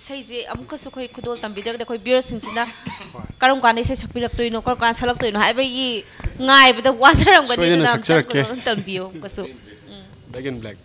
Speaker 1: ꯏꯁꯩꯁꯦ ꯑꯃꯨꯛꯀꯁꯨ ꯑꯩꯈꯣꯏ ꯈꯨꯗꯣꯜ ꯇꯝꯕꯤꯗ꯭ꯔꯒꯗꯤ ꯑꯩꯈꯣꯏ ꯕꯤꯌꯔꯁꯤꯡꯁꯤꯅ ꯀꯔꯝ ꯀꯥꯟꯗ ꯏꯁꯩ ꯁꯛꯄꯤꯔꯛꯇꯣꯏꯅꯣ ꯀꯔꯝ ꯀꯥꯟꯗ ꯁꯛꯂꯛꯇꯣꯏꯅꯣ ꯍꯥꯏꯕꯒꯤ ꯉꯥꯏꯕꯗ ꯋꯥꯖꯔꯝꯒꯅꯤ ꯁꯣꯏꯗꯅ ꯑꯗꯨꯅ ꯑꯝꯇ ꯁꯛꯆꯔꯛꯀꯦ. ꯈꯨꯗꯣꯜ ꯇꯝꯕꯤꯌꯣ ꯑꯃꯨꯛꯀꯁꯨ
Speaker 3: Back in black.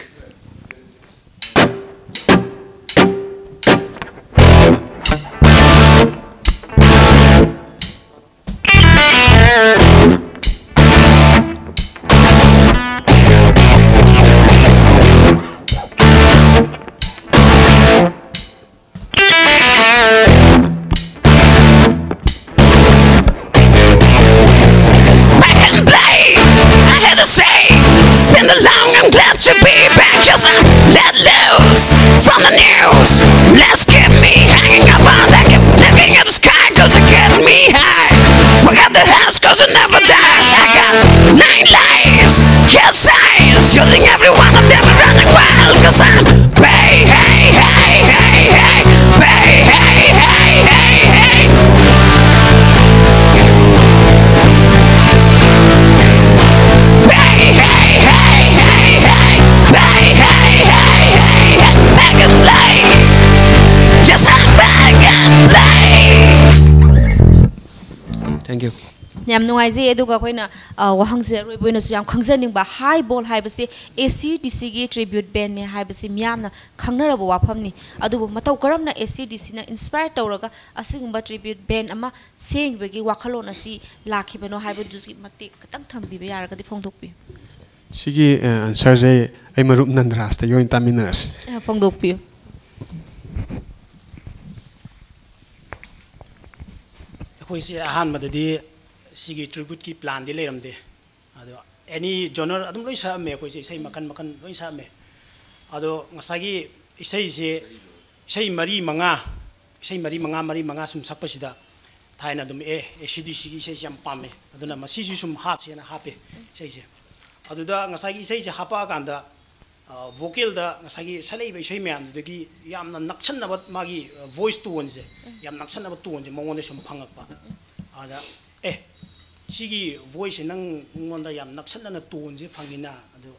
Speaker 1: yam nuai ji edu ga khoina wahang se roi boina su yam khangzen ning ba high ball high basi ACDC gi tribute band ne high basi miam na khangna ra bo wapham ni adu mà tàu karam na ACDC na inspire tawraga asing ba tribute band ama seng be gi wakhalon asi lakhi bano high ball jus gi makte katang tham bi be yar ga di phong thok bi
Speaker 3: sigi answer je ai marup nan rasta yo intaminers
Speaker 1: phong thok bi
Speaker 5: ꯑꯩꯈꯣꯏꯁꯦ đi ꯁꯤꯒꯤ ꯇ꯭ꯔꯤꯕ꯭ꯌꯨꯠꯀꯤ ꯄ꯭ꯂꯥꯟꯗꯤ ꯂꯩꯔꯝꯗꯦ ꯑꯗꯣ any ꯖꯣꯅꯔ ꯑꯗꯨꯝ ꯂꯣꯏ ꯁꯛꯑꯝꯃꯦ ꯑꯩꯈꯣꯏꯁꯦ ꯏꯁꯩ ꯃꯈꯜ ꯃꯈꯜ ꯂꯣꯏ ꯁꯛꯑꯝꯃꯦ ꯑꯗꯣ ꯉꯁꯥꯏꯒꯤ ꯏꯁꯩꯁꯦ ꯏꯁꯩ ꯃꯔꯤ ꯃꯉꯥ ꯏꯁꯩ ꯃꯔꯤ ꯃꯉꯥ ꯃꯔꯤ ꯃꯉꯥ ꯁꯨꯝ ꯁꯛꯄꯁꯤꯗ ꯊꯥꯏꯅ ꯑꯗꯨꯝ ꯑꯦ ꯑꯦ ꯁꯤ ꯗꯤ ꯁꯤꯒꯤ ꯏꯁꯩꯁꯦ ꯌꯥꯝ ꯄꯥꯝꯃꯦ ꯑꯗꯨꯅ ꯃꯁꯤꯁꯨ ꯁꯨꯝ ꯍꯥꯞꯁꯦꯅ ꯍꯥꯞꯄꯦ ꯏꯁꯩꯁꯦ ꯑꯗꯨꯗ ꯉꯁꯥꯏꯒꯤ ꯏꯁꯩꯁꯦ ꯍꯥꯞꯄꯛꯑꯀꯥꯟꯗ ꯚꯣꯀꯦꯜꯗ ꯉꯁꯥꯏꯒꯤ ꯁꯛꯂꯛꯏꯕ ꯏꯁꯩ ꯃꯌꯥꯝꯗꯨꯗꯒꯤ ꯌꯥꯝꯅ ꯅꯛꯁꯟꯅꯕ ꯃꯥꯒꯤ ꯚꯣꯏꯁ ꯇꯣꯟꯁꯦ ꯌꯥꯝ 시기 voice nang ngonda yam naksalana tuunji phangina. Adu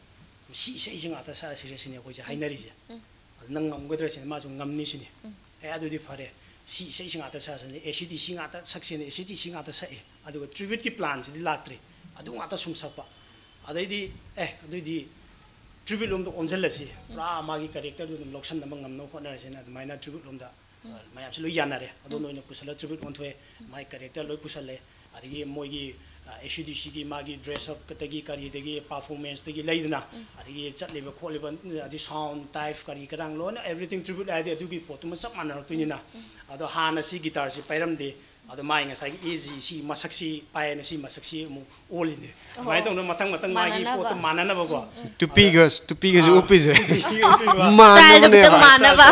Speaker 5: si se jing ata sa se se ne ko ja hainari je.
Speaker 1: Mm.
Speaker 5: Nang ngam godra sin ma jung ngam ni sin mm. e eh, adu di phare si se jing ata sa sin e si di sing ata sak sin e si di sing ata sa e adu tribute ki plan ji lag tri. Adu ata sum sa pa adu di e adu di tribute lom do onjel la si. Mm. Ra ma gi character du loksan nam ngam no ko na sin adu maina tribute lom da. Mayam se lo yanare adu no ne pusala tribute on thwe my character lo pusale अदगी मोगी एसुदीसी मागी dress up तगी करी तगी performance तगी लेदना अदगी चतलेब खोलेब अदि sound type करी Krang loan everything tribute आदि अदुगी पोतुम सब मानर तुनिना हम्म। अदो हाना guitar से param ಅದು ಮಾಯಿ ꯉꯁꯥꯏ ಏಜಿ ಸಿ ಮಸಕ್ಸಿ ಪಾಯನ ಸಿ ಮಸಕ್ಸಿ ಮು ಓಲಿನೆ ಮಾಯಿ ತೋ ಮತಂಗ ಮತಂಗ ಮಾಗಿ ಪೋತ ಮಾನನ ಬಗೋ
Speaker 3: ತುಪಿಗ ತುಪಿಗ ಜು ಉಪಿಜ ಮಾನನ ನೆ ಮಾನನ ಬಾ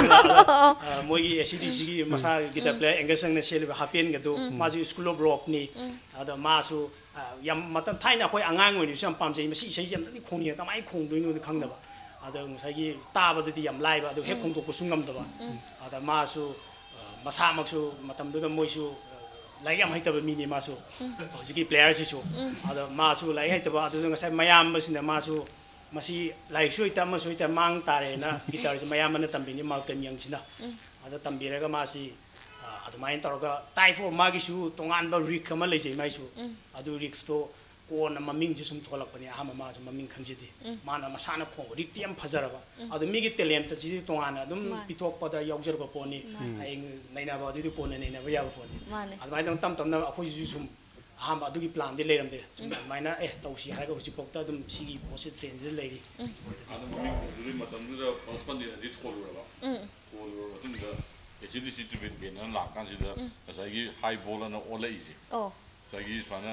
Speaker 5: ಮೊಯಿ ಎಸಿಡಿ ಸಿ ಗಿ ಮಸಾ ಗಿತ ಪ್ಲೇ ಎಂಗಸಂಗ್ ನೆ ಶೆಲ್ ಹಾಪಿಯನ್ ಗದು ಮಾಜಿ ಸ್ಕೂಲ್ ಆಫ್ ಬ್ಲಾಕ್ ನಿ ಅದ ಮಾಸು ಯಂ ಮತಂ ಥೈನ ಹೋಯ್ ಅಂಗಾಂಗ್ ವೆನಿ ಸಂ ಪಾಮ್ ಜೈ ಮಸಿ ಸೈ ಯಂ ದಿ ಖೋನಿ ದ ಮಾಯಿ ಖೋಂಗ್ ದುಯಿ ನು ಖಂಗ್ ದ ಬಾ ಅದ ꯉꯁꯥꯏꯒꯤ ꯇꯥꯕꯗꯗꯤ ꯌꯥꯝ ꯂꯥꯏꯕ ꯑꯗꯨ ꯍꯦꯛ ꯈꯣꯡꯗꯣꯛꯄꯁꯨ ꯉꯝꯗꯕ ꯑꯗ ꯃꯥꯁꯨ ꯃꯁꯥꯃꯛꯁꯨ ꯃꯇꯝꯗꯨꯗ ꯃꯣꯏꯁꯨ ꯂꯥꯏꯔꯤꯛ ꯌꯥꯝ ꯍꯩꯇꯕ ꯃꯤꯅꯤ ꯃꯥꯁꯨ ꯍꯧꯖꯤꯛꯀꯤ ꯄ꯭ꯂꯦꯌꯔꯁꯤꯁꯨ ꯑꯗꯣ ꯃꯥꯁꯨ ꯂꯥꯏꯔꯤꯛ ꯍꯩꯇꯕ ꯑꯗꯨꯗ ꯉꯁꯥꯏ ꯃꯌꯥꯝꯕꯁꯤꯅ ꯃꯥꯁꯨ ꯃꯁꯤ ꯂꯥꯏꯔꯤꯛꯁꯨ ꯍꯩꯇ ꯑꯃꯁꯨ ꯍꯩꯇ ꯃꯥꯡ ꯇꯥꯔꯦꯅ ꯒꯤꯇꯥꯔꯁꯤ ꯃꯌꯥꯝꯕꯅ ꯇꯝꯕꯤꯅꯤ ꯃꯥꯜꯀꯝ ꯌꯪꯁꯤꯅ ꯑꯗ ꯇꯝꯕꯤꯔꯒ ꯃꯥꯁꯤ ꯑꯗꯨꯃꯥꯏꯅ ꯇꯧꯔꯒ ꯇꯥꯏꯞ ꯑꯣꯐ ꯃꯥꯒꯤꯁꯨ ꯇꯣꯉꯥꯟꯕ ꯔꯤꯛ ꯑꯃ ꯂꯩꯖꯩ ꯃꯥꯏꯁꯨ ꯑꯗꯨ ꯔꯤꯛꯁꯇꯣ ꯀꯣꯟꯅ ꯃꯃꯤꯡꯁꯦ ꯁꯨꯝ ꯊꯣꯛꯂꯛꯄꯅꯤ ꯑꯍꯥꯟꯕ ꯃꯥꯁꯨ ꯃꯃꯤꯡ ꯈꯪꯖꯗꯦ ꯃꯥꯅ ꯃꯁꯥꯅ ꯈꯣꯡꯕ ꯔꯤꯛꯇꯤ ꯌꯥꯝ ꯐꯖꯔꯕ ꯑꯗꯨ ꯃꯤꯒꯤ ꯇꯦꯂꯦꯟꯇꯁꯤꯗꯤ ꯇꯣꯉꯥꯟꯅ ꯑꯗꯨꯝ ꯄꯤꯊꯣꯛꯄꯗ ꯌꯥꯎꯖꯔꯕ ꯄꯣꯠꯅꯤ ꯍꯌꯦꯡ ꯅꯩꯅꯕ ꯑꯗꯨꯗꯤ ꯀꯣꯟꯅ ꯅꯩꯅꯕ ꯌꯥꯕ ꯄꯣꯠꯅꯤ ꯑꯗꯨꯃꯥꯏꯅ ꯇꯝ ꯇꯝꯅ ꯑꯩꯈꯣꯏꯁꯨ ꯁꯨꯝ ꯑꯍꯥꯟꯕ ꯑꯗꯨꯒꯤ ꯄ꯭ꯂꯥꯟꯗꯤ ꯂꯩꯔꯝꯗꯦ ꯁꯨꯝ ꯑꯗꯨꯃꯥꯏꯅ ꯑꯦ ꯇꯧꯁꯤ ꯍꯥꯏꯔꯒ ꯍꯧꯖꯤꯛꯐꯥꯎꯗ ꯑꯗꯨꯝ ꯁꯤꯒꯤ ꯄꯣꯠꯁꯤ ꯇ꯭ꯔꯦꯟꯁꯤꯗ ꯂꯩꯔꯤ
Speaker 4: ꯑꯗꯨꯒꯤ ꯃꯇꯝꯗꯨꯗ ꯀꯣꯔꯁꯄꯣꯟꯗꯦꯟꯗꯤ ꯊꯣꯜꯂꯨꯔꯕ ꯊꯣꯜꯂꯨꯔꯕ ꯃꯇꯨꯡꯗ ꯑꯦꯁꯤꯗꯤ ꯁꯤ ꯇ꯭ꯔꯤꯕꯦꯟ ꯕꯦꯟꯅ ꯂꯥꯛꯀꯥꯟꯁꯤꯗ ꯉꯁꯥꯏꯒꯤ ꯍꯥꯏ ꯕꯣꯜ ꯑꯅ ꯑꯣꯜꯂꯛꯏꯁꯦ
Speaker 1: ꯉꯁꯥꯏꯒꯤ
Speaker 4: ꯁꯨꯃꯥꯏꯅ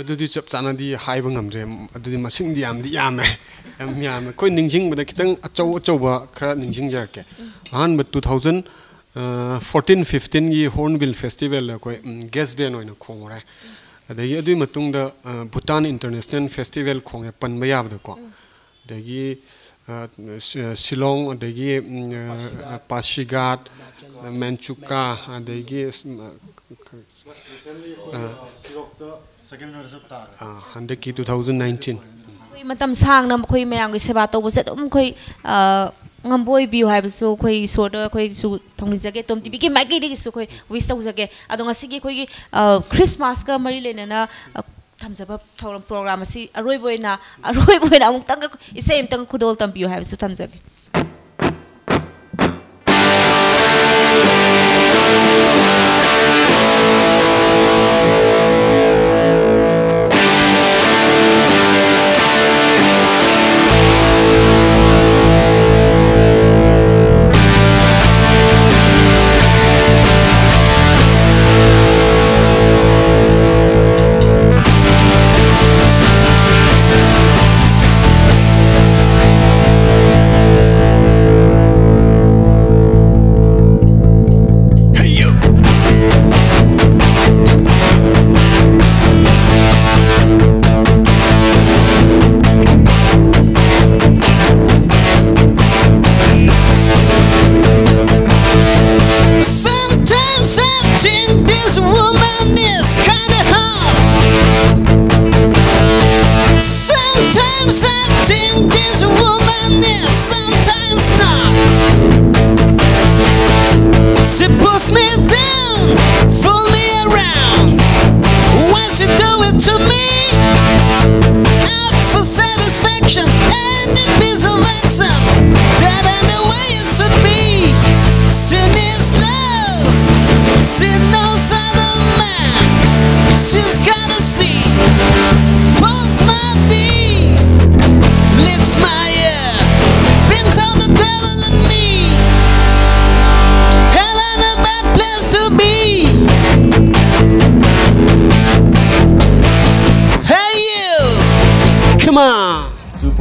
Speaker 3: ꯑꯗꯨꯗꯤ ꯆꯞ ꯆꯥꯅꯗꯤ ꯍꯥꯏꯕ ꯉꯝꯗ꯭ꯔꯦ ꯑꯗꯨꯗꯤ ꯃꯁꯤꯡꯗꯤ ꯌꯥꯝꯗꯤ ꯌꯥꯝꯃꯦ ꯌꯥꯝ ꯌꯥꯝꯃꯦ ꯑꯩꯈꯣꯏ ꯅꯤꯡꯁꯤꯡꯕꯗ ꯈꯤꯇꯪ ꯑꯆꯧ ꯑꯆꯧꯕ ꯈꯔ ꯅꯤꯡꯁꯤꯡꯖꯔꯛꯀꯦ ꯑꯍꯥꯟꯕ ꯇꯨ ꯊꯥꯎꯖꯟ ꯐꯣꯔꯇꯤꯟ ꯐꯤꯐꯇꯤꯟꯒꯤ ꯍꯣꯔꯟꯕꯤꯜ ꯐꯦꯁꯇꯤꯚꯦꯜꯗ ꯑꯩꯈꯣꯏ ꯒꯦꯁ ꯕꯦꯟ ꯑꯣꯏꯅ ꯈꯣꯡꯉꯨꯔꯦ ꯑꯗꯒꯤ ꯑꯗꯨꯒꯤ ꯃꯇꯨꯡꯗ ꯚꯨꯇꯥꯟ ꯏꯟꯇꯔꯅꯦꯁꯅꯦꯜ ꯐꯦꯁꯇꯤꯚꯦꯜ ꯈꯣꯡꯉꯦ ꯄꯟꯕ ꯌꯥꯕꯗꯀꯣ ꯑꯗꯒꯤ ꯁꯤꯂꯣꯡ ꯑꯗꯒꯤ ꯄꯥꯁꯤꯒꯥꯠ
Speaker 5: ꯃꯦꯟꯆꯨꯀꯥ ꯑꯗꯒꯤ
Speaker 3: ꯍꯟꯗꯛꯀꯤ ꯇꯨ ꯊꯥꯎꯖꯟ ꯅꯥꯏꯟꯇꯤꯟ
Speaker 2: ꯑꯩꯈꯣꯏ
Speaker 1: ꯃꯇꯝ ꯁꯥꯡꯅ ꯑꯩꯈꯣꯏ ꯃꯌꯥꯝꯒꯤ ꯁꯦꯕꯥ ꯇꯧꯕꯁꯦ ꯑꯗꯨꯝ ꯑꯩꯈꯣꯏ ꯉꯝꯕ ꯑꯣꯏꯕꯤꯌꯨ ꯍꯥꯏꯕꯁꯨ ꯑꯩꯈꯣꯏ ꯏꯁꯣꯔꯗ ꯑꯩꯈꯣꯏꯁꯨ ꯊꯧꯅꯤꯖꯒꯦ ꯇꯣꯝ ꯇꯤꯚꯤꯒꯤ ꯃꯥꯏꯀꯩꯗꯒꯤꯁꯨ ꯑꯩꯈꯣꯏ ꯋꯤꯁ ꯇꯧꯖꯒꯦ ꯑꯗꯣ ꯉꯁꯤꯒꯤ ꯑꯩꯈꯣꯏꯒꯤ ꯈ꯭ꯔꯤꯁꯃꯥꯁꯀ ꯃꯔꯤ ꯂꯩꯅꯅ ꯊꯝꯖꯕ ꯊꯧꯔꯝ ꯄ꯭ꯔꯣꯒ꯭ꯔꯥꯝ ꯑꯁꯤ ꯑꯔꯣꯏꯕ ꯑꯣꯏꯅ ꯑꯔꯣꯏꯕ ꯑꯣꯏꯅ ꯑꯃꯨꯛꯇꯪꯒ ꯏꯁꯩ ꯑꯃꯇꯪ ꯈꯨꯗꯣꯜ ꯇꯝꯕꯤꯌꯨ ꯍꯥꯏꯕꯁꯨ ꯊꯝꯖꯒꯦ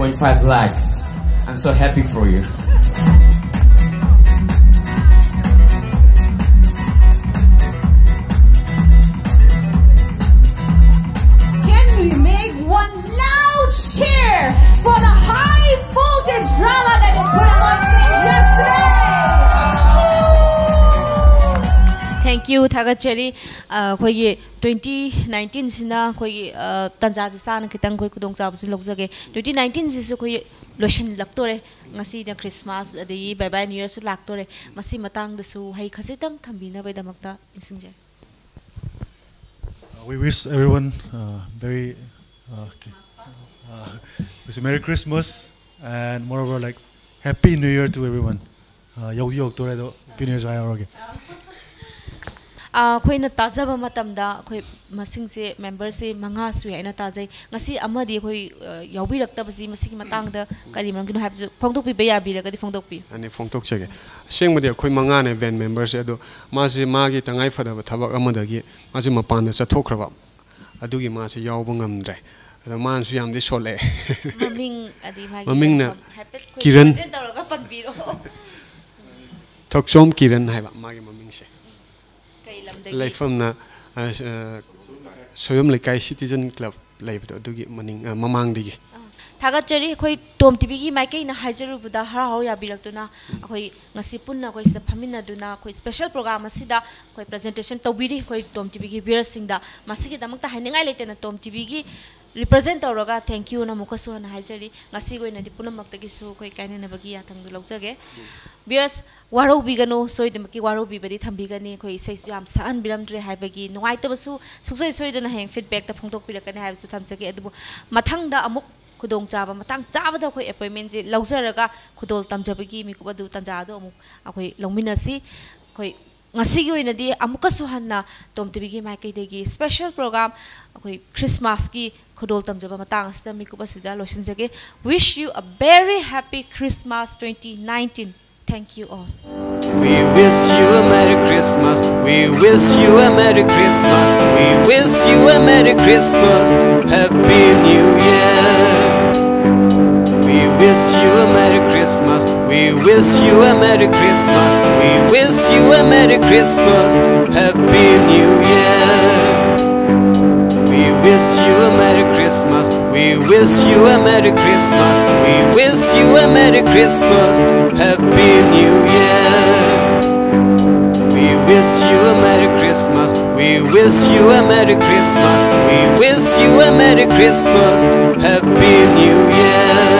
Speaker 9: 2.5 likes. I'm so happy for you.
Speaker 1: ꯈꯤꯇꯪ ꯑꯩꯈꯣꯏ ꯈꯨꯗꯣꯡꯆꯥꯕꯁꯨ ꯂꯧꯖꯒꯦ ꯇ꯭ꯋꯦꯟꯇꯤ ꯅꯥꯏꯟꯇꯤꯟꯁꯤꯁꯨ ꯑꯩꯈꯣꯏ lotion laktore ngasi da christmas adi bye bye new year su laktore ngasi matang da su hai khasitang thambina bai damakta nisingje
Speaker 2: Uh, we wish everyone uh, very uh, okay, uh, wish a Merry Christmas and moreover like Happy New Year to everyone. Yau yau to redo Happy New Year jaya roge.
Speaker 1: ꯑꯩꯈꯣꯏꯅ ꯇꯥꯖꯕ ꯃꯇꯝꯗ ꯑꯩꯈꯣꯏ ꯃꯁꯤꯡꯁꯦ ꯃꯦꯝꯕꯔꯁꯦ ꯃꯉꯥ ꯁꯨꯏ ꯍꯥꯏꯅ ꯇꯥꯖꯩ ꯉꯁꯤ ꯑꯃꯗꯤ ꯑꯩꯈꯣꯏ ꯌꯥꯎꯕꯤꯔꯛꯇꯕꯁꯤ ꯃꯁꯤꯒꯤ ꯃꯇꯥꯡꯗ ꯀꯔꯤ ꯃꯔꯝꯒꯤꯅꯣ ꯍꯥꯏꯕꯁꯨ ꯐꯣꯡꯗꯣꯛꯄꯤꯕ ꯌꯥꯕꯤꯔꯒꯗꯤ ꯐꯣꯡꯗꯣꯛꯄꯤꯌꯨ
Speaker 3: ꯑꯅꯤ ꯐꯣꯡꯗꯣꯛꯆꯒꯦ ꯑꯁꯦꯡꯕꯗꯤ ꯑꯩꯈꯣꯏ ꯃꯉꯥꯅꯦ ꯕꯦꯟ ꯃꯦꯝꯕꯔꯁꯦ ꯑꯗꯣ ꯃꯥꯁꯤ ꯃꯥꯒꯤ ꯇꯉꯥꯏ ꯐꯗꯕ ꯊꯕꯛ ꯑꯃꯗꯒꯤ ꯃꯥꯁꯤ ꯃꯄꯥꯟꯗ ꯆꯠꯊꯣꯛꯈ꯭ꯔꯕ ꯑꯗꯨꯒꯤ ꯃꯥꯁꯤ ꯌꯥꯎꯕ ꯉꯝꯗ꯭ꯔꯦ ꯑꯗꯣ ꯃꯥꯅꯁꯨ ꯌꯥꯝꯗꯤ ꯁꯣꯜꯂꯛꯑꯦ
Speaker 1: ꯃꯃꯤꯡ ꯑꯗꯤ ꯃꯥꯒꯤ ꯃꯃꯤꯡꯅ ꯍꯥꯏꯐꯦꯠ ꯑꯩꯈꯣꯏ ꯀꯤꯔꯟ present ꯇꯧꯔꯒ ꯄꯟꯕꯤꯔꯛꯑꯣ
Speaker 3: ꯊꯣꯛꯆꯣꯝ ꯀꯤꯔꯟ ꯍꯥꯏꯕ ꯃꯥꯒꯤ ꯃꯃꯤꯡꯁꯦ ꯀꯩ ꯂꯝꯗꯒꯤ ꯂꯩꯐꯝꯅ ꯁꯣꯌꯝ ꯂꯩꯀꯥꯏ ꯁꯤꯇꯤꯖꯟ ꯀ꯭ꯂꯕ ꯂꯩꯕꯗꯣ ꯑꯗꯨꯒꯤ ꯃꯅꯤꯡ ꯃꯃꯥꯡꯗꯒꯤ
Speaker 1: ꯊꯥꯒꯠꯆꯔꯤ ꯑꯩꯈꯣꯏ ꯇꯣꯝ ꯇꯤꯚꯤꯒꯤ ꯃꯥꯏꯀꯩꯅ ꯍꯥꯏꯖꯔꯨꯕꯗ ꯍꯔꯥꯎ ꯍꯔꯥꯎ ꯌꯥꯕꯤꯔꯛꯇꯨꯅ ꯑꯩꯈꯣꯏ ꯉꯁꯤ ꯄꯨꯟꯅ ꯑꯩꯈꯣꯏ ꯁꯤꯗ ꯐꯝꯃꯤꯟꯅꯗꯨꯅ ꯑꯩꯈꯣꯏ ꯁ꯭ꯄꯦꯁꯦꯜ ꯄ꯭ꯔꯣꯒ꯭ꯔꯥꯝ ꯑꯁꯤꯗ ꯑꯩꯈꯣꯏ ꯄ꯭ꯔꯖꯦꯟꯇꯦꯁꯟ ꯇꯧꯕꯤꯔꯤ ꯑꯩꯈꯣꯏ ꯇꯣꯝ ꯇꯤꯚꯤꯒꯤ ꯚꯤꯌꯔꯁꯤꯡꯗ ꯃꯁꯤꯒꯤꯗꯃꯛꯇ ꯍꯥꯏꯅꯤꯡꯉꯥꯏ ꯂꯩꯇꯅ ꯇꯣꯝ ꯇꯤꯚꯤꯒꯤ रिप्रेजेंट तौरगा थैंक यू ना मुखसु हन हाइजरी ngasi goi na di punam makta gi su khoi kaine na bagi athang du logjage bias waro bigano soi de maki waro bi badi tham bigani khoi sei su am san biram dre hai bagi nuai ta basu suksoi soi de na heng feedback ta phongtok pi rakane hai su tham sake adu mathang da amuk khudong chaba matang chaba da khoi appointment je logjaraga khudol tam jabagi mi ku badu tan ja do amuk akhoi longmina si khoi ngasi gi oina di amuk su hanna tom tibi gi mai kai de gi special program khoi christmas ki ꯈꯨꯗꯣꯜ ꯇꯝꯖꯕ ꯃꯇꯥꯡ ꯑꯁꯤꯗ ꯃꯤꯀꯨꯞ ꯑꯁꯤꯗ ꯂꯣꯏꯁꯤꯟꯖꯒꯦ ꯋꯤsh ꯌꯨ ꯑ very happy Christmas twenty nineteen thank you all
Speaker 3: We wish you a Merry Christmas. We wish you a Merry Christmas. We wish you a Merry Christmas. Happy New Year. We wish you a Merry Christmas. We wish you a Merry Christmas. We wish you a Merry Christmas. Happy New Year. We wish you a Merry Christmas. We wish you a Merry Christmas. We wish you a Merry Christmas. Happy New Year. We wish you a Merry Christmas. We wish you a Merry Christmas. We wish you a Merry Christmas. Happy New Year.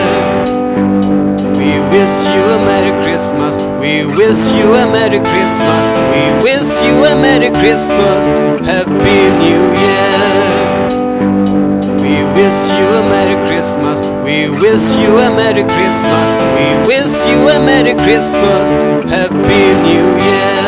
Speaker 3: We wish you a Merry Christmas. We wish you a Merry Christmas. We wish you a Merry Christmas. Happy New Year. You a Merry Christmas. We wish you a Merry Christmas. We wish you a Merry Christmas. Happy New Year.